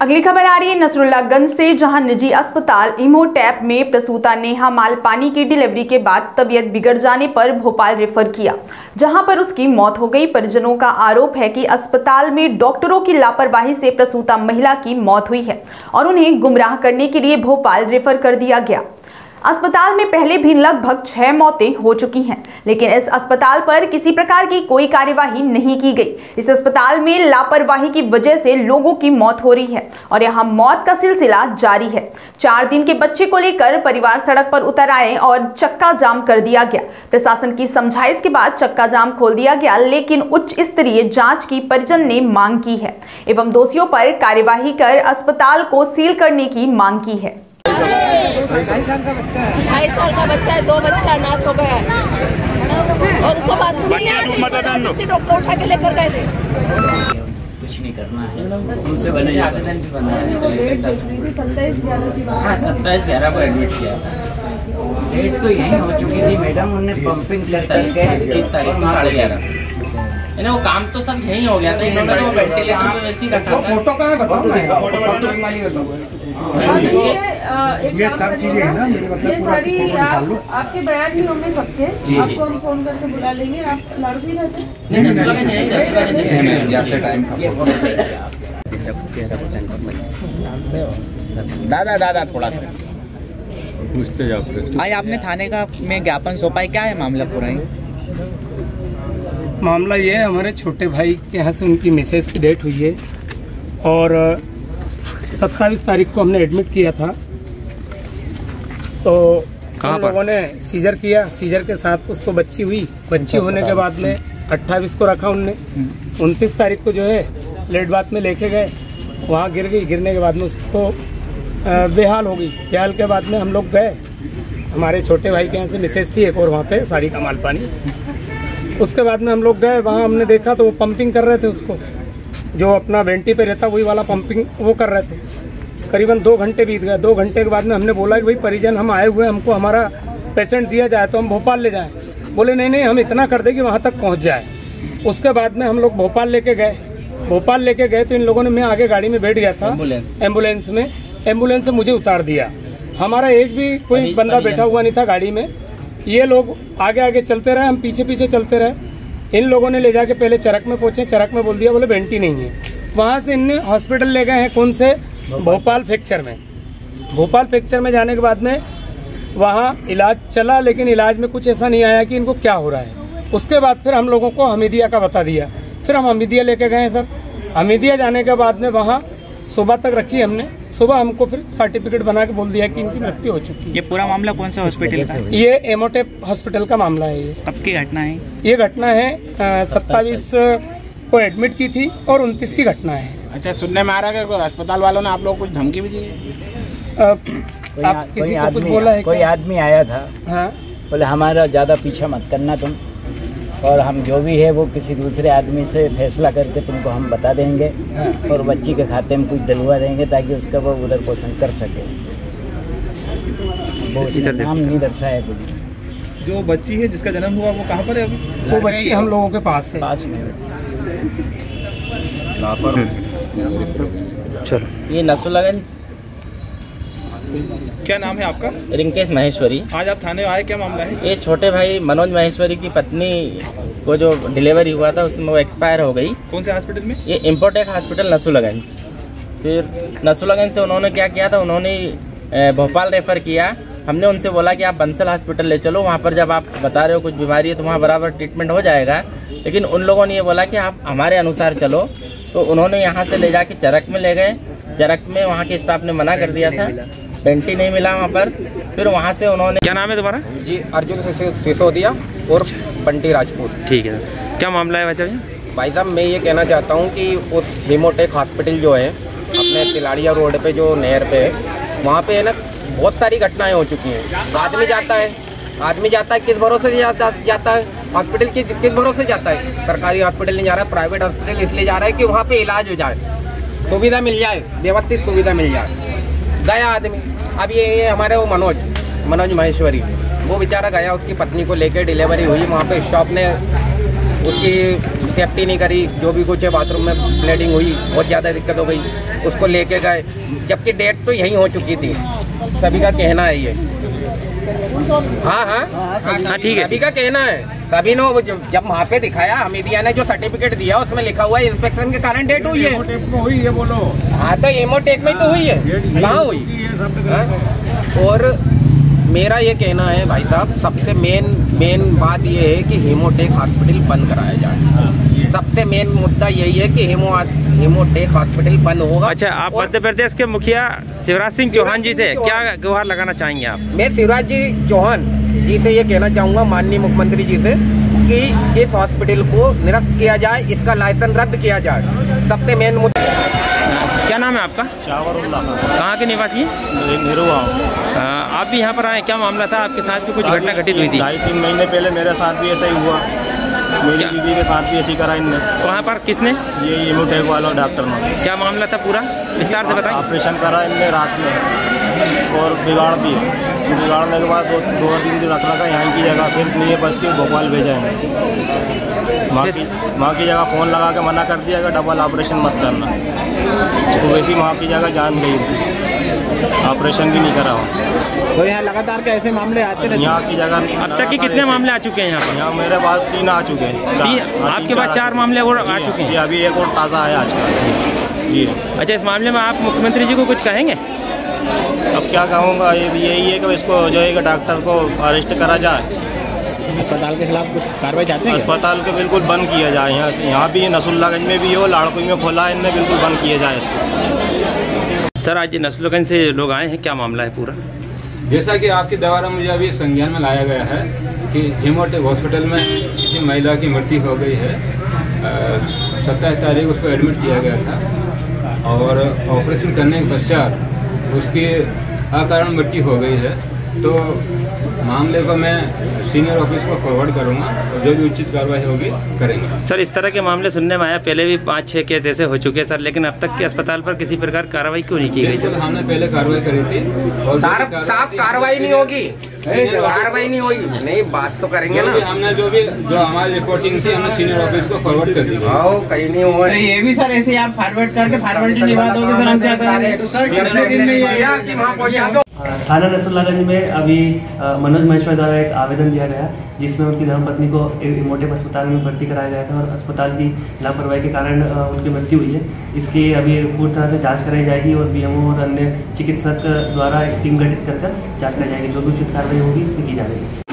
अगली खबर आ रही है नसरुल्लागंज से, जहाँ निजी अस्पताल इमोटैप में प्रसूता नेहा मालपानी की डिलीवरी के बाद तबियत बिगड़ जाने पर भोपाल रेफर किया, जहाँ पर उसकी मौत हो गई। परिजनों का आरोप है कि अस्पताल में डॉक्टरों की लापरवाही से प्रसूता महिला की मौत हुई है और उन्हें गुमराह करने के लिए भोपाल रेफर कर दिया गया। अस्पताल में पहले भी लगभग छह मौतें हो चुकी हैं, लेकिन इस अस्पताल पर किसी प्रकार की कोई कार्यवाही नहीं की गई। इस अस्पताल में लापरवाही की वजह से लोगों की मौत हो रही है और यहाँ मौत का सिलसिला जारी है। चार दिन के बच्चे को लेकर परिवार सड़क पर उतर आए और चक्का जाम कर दिया गया। प्रशासन की समझाइश के बाद चक्का जाम खोल दिया गया, लेकिन उच्च स्तरीय जाँच की परिजन ने मांग की है, एवं दोषियों पर कार्यवाही कर अस्पताल को सील करने की मांग की है। ढाई साल का बच्चा है दो बच्चे अनाथ हो गए हैं और उसको में डॉक्टर उठा के लेकर गए थे कुछ नहीं करना है उनसे बने आवेदन भी बना है हाँ सत्ताईस ग्यारह को एडमिट किया था डेट तो यही हो चुकी थी मैडम उन्होंने पंपिंग कर करके इक्कीस तारीख को साढ़े ग्यारह इन्हें वो काम तो सब यही हो गया था इन्होंने तो वैसे लेकिन तो वैसे ही रखा था फ़ोटो कहाँ है बताओ ना ये सब चीज़ें है ना मेरे मतलब ये पूरा सारी आप, आपके बयान भी होंगे सबके आपको हम फ़ोन करके बुला लेंगे आप लाड़ू भी रहते हैं? नहीं, नहीं, नहीं, नहीं, नहीं, नहीं, नहीं, ये फ़ोटो देखिए आप। दादा दादा थोड़ा सा पूछते आज आपने थाने का में ज्ञापन सौंपा है क्या है मामला पूरा ही मामला ये है हमारे छोटे भाई के यहाँ से उनकी मिसेज की डेट हुई है और सत्ताईस तारीख को हमने एडमिट किया था तो हम लोगों ने सीजर किया। सीजर के साथ उसको बच्ची हुई। बच्ची होने के बाद में अट्ठाईस को रखा उनने। उनतीस तारीख को जो है लेट बात में लेके गए। वहाँ गिर गई। गिरने के बाद में उसको बेहाल हो गई। बेहाल के बाद में हम लोग गए। हमारे छोटे भाई के यहाँ से मिसेज थी एक और वहाँ पे सारी कमाल पानी। उसके बाद में हम लोग गए। वहाँ हमने देखा तो वो पंपिंग कर रहे थे उसको। जो अपना वेंटी पे रहता वही वाला पंपिंग वो कर रहे थे। करीबन दो घंटे बीत गए। दो घंटे के बाद में हमने बोला कि भाई परिजन हम आए हुए हैं, हमको हमारा पेशेंट दिया जाए तो हम भोपाल ले जाएँ। बोले नहीं नहीं हम इतना कर दें कि वहाँ तक पहुँच जाए। उसके बाद में हम लोग भोपाल लेके गए। भोपाल लेके गए तो इन लोगों ने मैं आगे गाड़ी में बैठ गया था एंबुलेंस। एंबुलेंस में। एंबुलेंस से मुझे उतार दिया। हमारा एक भी कोई बंदा बैठा हुआ नहीं था गाड़ी में। ये लोग आगे आगे चलते रहे हम पीछे पीछे चलते रहे। इन लोगों ने ले जाके पहले चरक में पहुँचे। चरक में बोल दिया बोले बेंटी नहीं है। वहाँ से इनने हॉस्पिटल ले गए हैं कौन से? भोपाल। फ्रैक्चर में। भोपाल फ्रैक्चर में जाने के बाद में वहाँ इलाज चला लेकिन इलाज में कुछ ऐसा नहीं आया कि इनको क्या हो रहा है। उसके बाद फिर हम लोगों को हमीदिया का बता दिया। फिर हम हमीदिया लेके गए सर। हमीदिया जाने के बाद में वहाँ सुबह तक रखी हमने। सुबह हमको फिर सर्टिफिकेट बना के बोल दिया कि इनकी मृत्यु हो चुकी है। ये पूरा मामला कौन सा हॉस्पिटल का ये एमोटेप हॉस्पिटल का मामला है ये। कब की घटना है? ये घटना है सत्ताईस को एडमिट की थी और उनतीस की घटना है। अच्छा सुनने में आ रहा है कि अस्पताल वालों ने आप लोग कुछ धमकी भी दी है? आप किसी को कुछ बोला है कोई आदमी आया था। हाँ। बोले हमारा ज़्यादा पीछा मत करना तुम और हम जो भी है वो किसी दूसरे आदमी से फैसला करके तुमको हम बता देंगे और बच्ची के खाते में कुछ डलवा देंगे ताकि उसका वो उधर पोषण कर सके। वो उसने नाम नहीं दर्शाया कुछ। जो बच्ची है जिसका जन्म हुआ वो कहाँ पर है अभी? वो बच्ची हम लोगों के पास है। पास में ये नसुलगंज क्या नाम है आपका? रिंकेश महेश्वरी। आज आप थाने आए क्या मामला है? ये छोटे भाई मनोज महेश्वरी की पत्नी को जो डिलीवरी हुआ था उसमें वो एक्सपायर हो गई। कौन से हॉस्पिटल में? ये इम्पोर्टेक हॉस्पिटल नसुलगंज फिर नसुलगंज से उन्होंने क्या किया था? उन्होंने भोपाल रेफर किया। हमने उनसे बोला कि आप बंसल हॉस्पिटल ले चलो वहाँ पर जब आप बता रहे हो कुछ बीमारी है तो वहाँ बराबर ट्रीटमेंट हो जाएगा। लेकिन उन लोगों ने ये बोला कि आप हमारे अनुसार चलो। तो उन्होंने यहाँ से ले जाके चरक में ले गए। चरक में वहाँ के स्टाफ ने मना कर दिया था। पेंटी नहीं मिला वहाँ पर। फिर वहाँ से उन्होंने क्या नाम है तुम्हारा? जी अर्जुन सिसोदिया और बंटी राजपूत। ठीक है। क्या मामला है बच्चा भाई साहब मैं ये कहना चाहता हूँ कि उस हिमोटेक हॉस्पिटल जो है अपने तिलाड़िया रोड पे जो नहर पे है वहाँ पे है ना बहुत सारी घटनाएँ हो चुकी हैं। आदमी जाता है। आदमी जाता है किस भरोसे जाता है? हॉस्पिटल के किस भरोसे जाता है सरकारी हॉस्पिटल नहीं जा रहा है प्राइवेट हॉस्पिटल इसलिए जा रहा है कि वहाँ पे इलाज हो जाए सुविधा मिल जाए व्यवस्थित सुविधा मिल जाए। गया आदमी अब ये, ये हमारे वो मनोज मनोज महेश्वरी वो बेचारा गया उसकी पत्नी को लेकर डिलीवरी हुई वहाँ पे स्टाफ ने उसकी सेफ्टी नहीं करी जो भी कुछ है बाथरूम में ब्लीडिंग हुई बहुत ज़्यादा दिक्कत हो गई उसको लेके गए जबकि डेट तो यहीं हो चुकी थी। सभी का कहना है ये। हाँ हाँ। हाँ, ठीक है। सभी का कहना है। सभी ने जब जब वहाँ पे दिखाया हमीदिया ने जो सर्टिफिकेट दिया उसमें लिखा हुआ है इंस्पेक्शन के कारण डेट हुई है। हुई है बोलो। हाँ तो एमोटेक में तो हुई है। कहाँ हुई हाँ? और मेरा ये कहना है भाई साहब सबसे मेन मेन बात ये है कि हेमोटेक हॉस्पिटल बंद कराया जाए। सबसे मेन मुद्दा यही है कि हेमो हेमोटेक हॉस्पिटल बंद होगा। अच्छा आप मध्य प्रदेश के मुखिया शिवराज सिंह चौहान जी से क्या गुहार लगाना चाहेंगे आप? मैं शिवराज जी चौहान जी से ये कहना चाहूँगा माननीय मुख्यमंत्री जी से कि इस हॉस्पिटल को निरस्त किया जाए इसका लाइसेंस रद्द किया जाए। सबसे मेन मुद्दा क्या नाम है आपका? शावरुल्ला कहाँ के निवासी? आप भी यहाँ पर आए क्या मामला था? आपके साथ भी कुछ घटना घटित हुई थी? ढाई तीन महीने पहले मेरे साथ भी ऐसा ही हुआ। मेरी? दीदी के साथ भी ऐसी करा इनने वहाँ पर किसने? ये इमोटेक वाला डॉक्टर ने। क्या मामला था पूरा? विस्तार से बताएँ ऑपरेशन करा इनने रात में। और बिगाड़ दिए। बिगाड़ने के बाद दो दो तीन दिन रखना था यहाँ की जगह फिर नहीं बच के भोपाल भेजा है वहाँ की माँ की जगह फ़ोन लगा के मना कर दिया कि डबल ऑपरेशन मत करना। तो वैसी वहाँ की जगह जान गई। ऑपरेशन भी नहीं करा। हो तो यहाँ लगातार के ऐसे मामले आते रहते यहाँ की जगह अब तक के कितने मामले आ चुके हैं यहाँ पर? यहाँ मेरे पास तीन आ चुके हैं हाँ, आपके पास चार। मामले और आ चुके हैं। अभी एक और ताज़ा है आज का। जी। अच्छा इस मामले में आप मुख्यमंत्री जी को कुछ कहेंगे? अब क्या कहूँगा ये यही है कि इसको जो है डॉक्टर को अरेस्ट करा जाए। अस्पताल के खिलाफ कुछ कार्रवाई चाहते हैं अस्पताल को बिल्कुल बंद किया जाए। यहाँ यहाँ भी नसुल्लागंज में भी हो लाड़कुई में खोला है इनने बिल्कुल बंद किया जाए इसको। सर आज नसुल्लागंज से लोग आए हैं क्या मामला है पूरा? जैसा कि आपके द्वारा मुझे अभी संज्ञान में लाया गया है कि हिमोटेक हॉस्पिटल में किसी महिला की मृत्यु हो गई है। सत्ताईस तारीख उसको एडमिट किया गया था और ऑपरेशन करने के पश्चात उसकी अकारण मृत्यु हो गई है। तो मामले को मैं सीनियर ऑफ़िस को फॉरवर्ड करूँगा और जो भी उचित कार्रवाई होगी करेंगे। सर इस तरह के मामले सुनने में आया पहले भी पाँच छः केस ऐसे हो चुके हैं सर लेकिन अब तक के अस्पताल पर किसी प्रकार कार्रवाई क्यों नहीं की गई? हमने पहले कार्रवाई करी थी और साहब कार्रवाई- नहीं होगी। कार्रवाई नहीं होगी। नहीं बात तो करेंगे ना। हमने जो भी जो हमारी रिपोर्टिंग थी हमने सीनियर ऑफ़िस को फॉरवर्ड कर दी। आओ कहीं नहीं हुआ ये भी सर ऐसे आप फॉरवर्ड करके फॉरवर्ड की बात होगी फिर हम क्या करेंगे? थाना नसरुल्लागंज में अभी मनोज महेश्वर द्वारा एक आवेदन दिया गया, जिसमें उनकी धर्मपत्नी को मोटे अस्पताल में भर्ती कराया गया था और अस्पताल की लापरवाही के कारण उनकी मृत्यु हुई है। इसकी अभी पूरी तरह से जाँच कराई जाएगी और बीएमओ और अन्य चिकित्सक द्वारा एक टीम गठित कर जाँच कराई जाएगी। जो भी उचित कार्रवाई होगी, इसमें की जाएगी।